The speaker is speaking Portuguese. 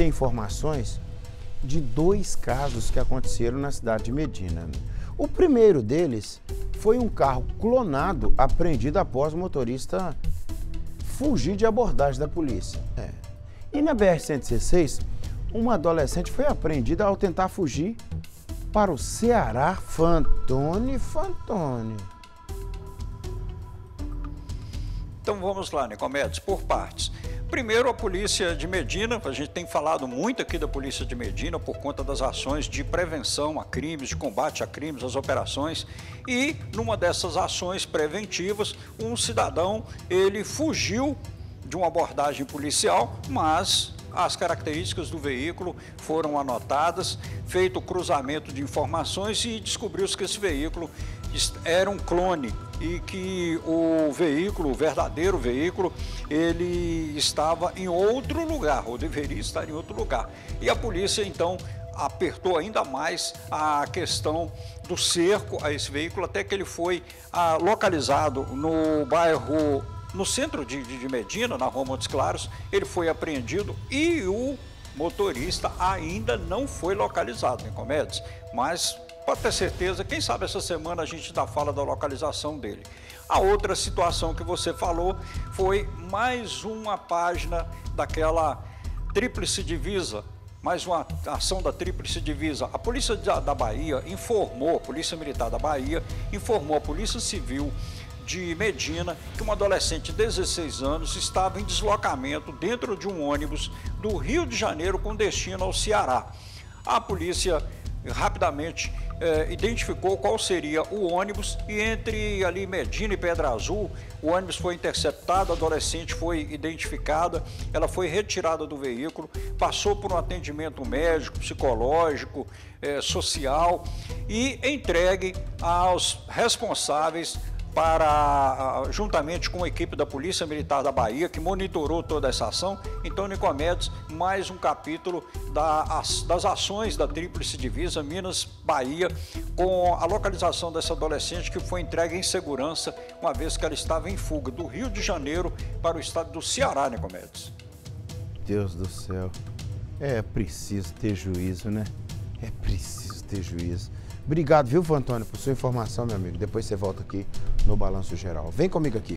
tem informações de dois casos que aconteceram na cidade de Medina. O primeiro deles foi um carro clonado apreendido após o motorista fugir de abordagem da polícia. É. E na BR-116, uma adolescente foi apreendida ao tentar fugir para o Ceará. Fantone, Fantone. Então vamos lá, Nicomedes, por partes. Primeiro, a polícia de Medina, a gente tem falado muito aqui da polícia de Medina por conta das ações de prevenção a crimes, de combate a crimes, as operações. E numa dessas ações preventivas, um cidadão ele fugiu de uma abordagem policial, mas as características do veículo foram anotadas, feito o cruzamento de informações e descobriu-se que esse veículo era um clone e que o veículo, o verdadeiro veículo, ele estava em outro lugar, ou deveria estar em outro lugar. E a polícia então apertou ainda mais a questão do cerco a esse veículo, até que ele foi ah, localizado no bairro no centro de, de Medina, na Rua Montes Claros, ele foi apreendido e o motorista ainda não foi localizado, Nicomedes, mas pode ter certeza, quem sabe essa semana a gente ainda fala da localização dele. A outra situação que você falou foi mais uma página daquela tríplice divisa, mais uma ação da tríplice divisa. A Polícia da Bahia informou, a Polícia Militar da Bahia informou a Polícia Civil de Medina que uma adolescente de 16 anos estava em deslocamento dentro de um ônibus do Rio de Janeiro com destino ao Ceará. A polícia rapidamente eh, identificou qual seria o ônibus e entre ali Medina e Pedra Azul, o ônibus foi interceptado, a adolescente foi identificada, ela foi retirada do veículo, passou por um atendimento médico, psicológico, eh, social e entregue aos responsáveis para, juntamente com a equipe da Polícia Militar da Bahia, que monitorou toda essa ação. Então, Nicomedes, mais um capítulo das ações da Tríplice Divisa Minas-Bahia, com a localização dessa adolescente que foi entregue em segurança, uma vez que ela estava em fuga do Rio de Janeiro para o estado do Ceará, Nicomedes. Deus do céu. É preciso ter juízo, né? É preciso ter juízo. Obrigado, viu, Antônio, por sua informação, meu amigo. Depois você volta aqui no Balanço Geral. Vem comigo aqui.